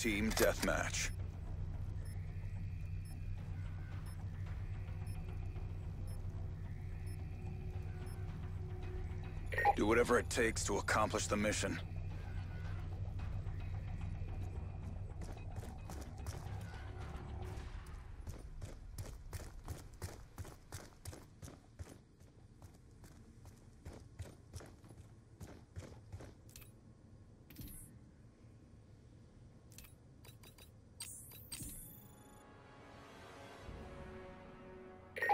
Team Deathmatch. Do whatever it takes to accomplish the mission.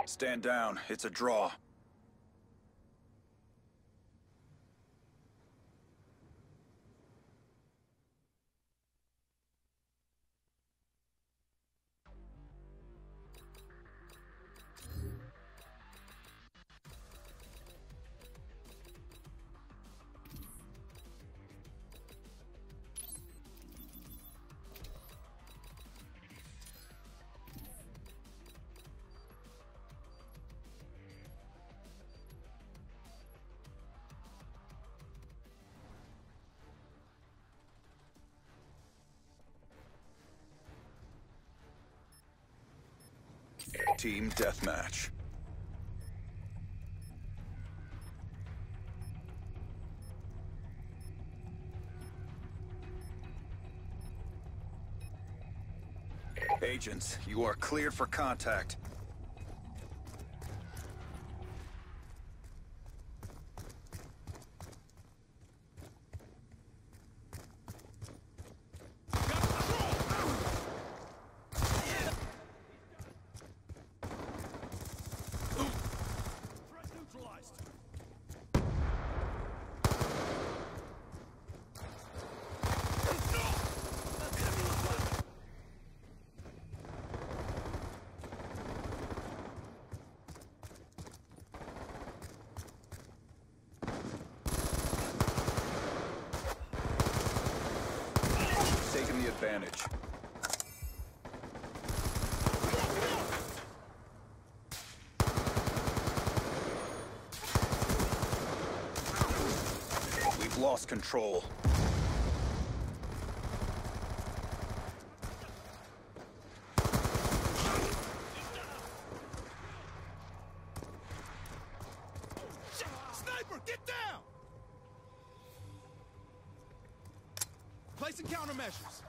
Stand down. It's a draw. Team Deathmatch. Agents, you are cleared for contact. Advantage. We've lost control. Sniper, get down! Placing countermeasures.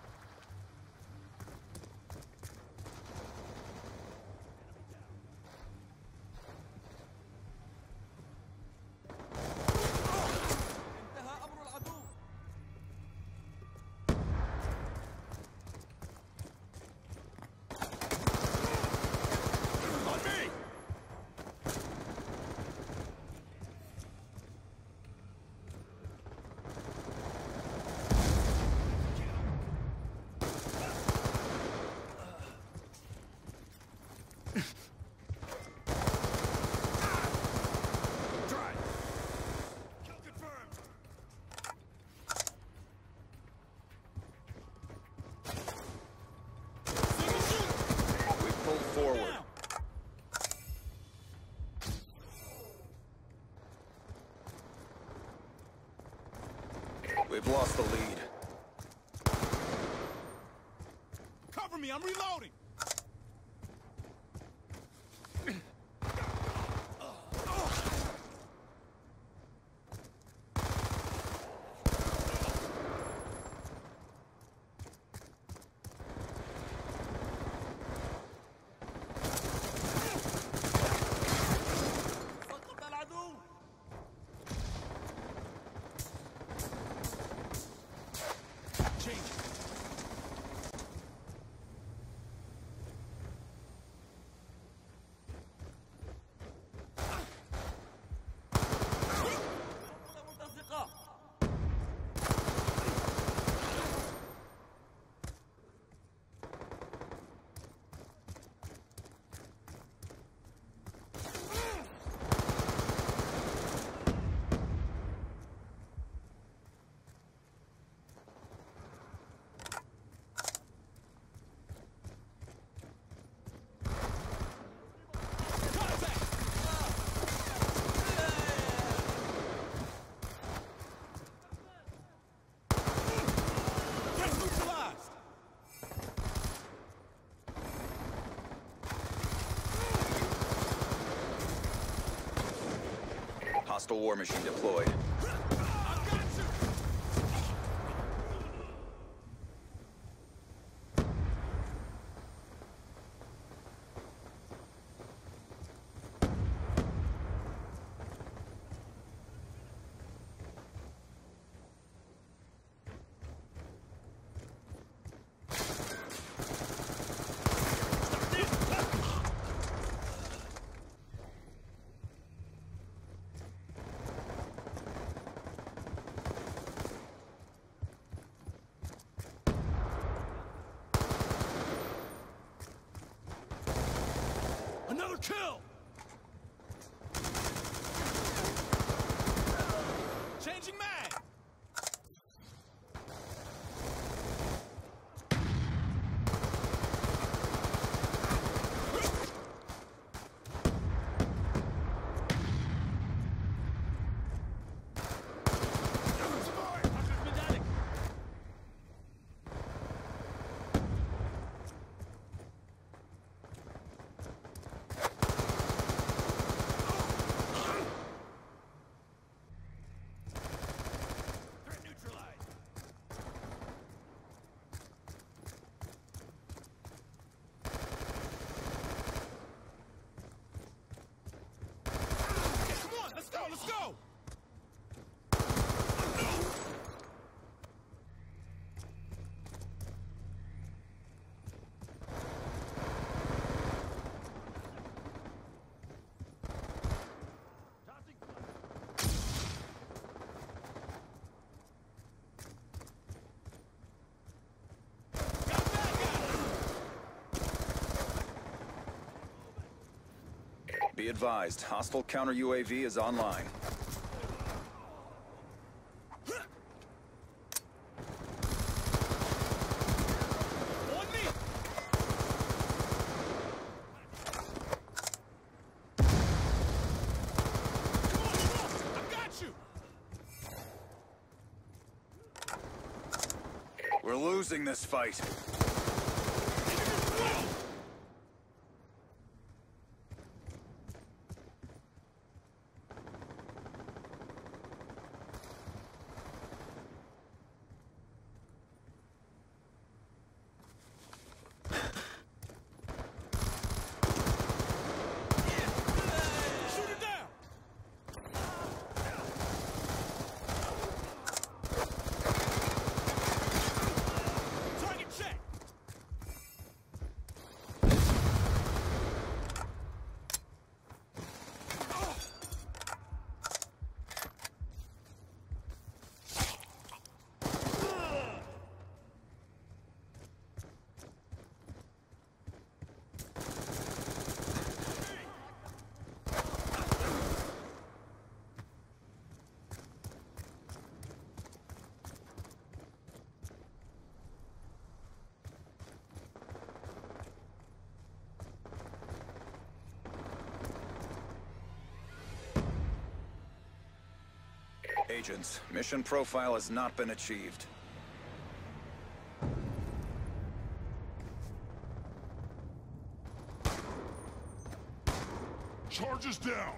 We've lost the lead. Cover me, I'm reloading. Hostile war machine deployed. Be advised, hostile counter UAV is online. We're losing this fight. Shoot it down! Target check! Agents, mission profile has not been achieved. Charges down!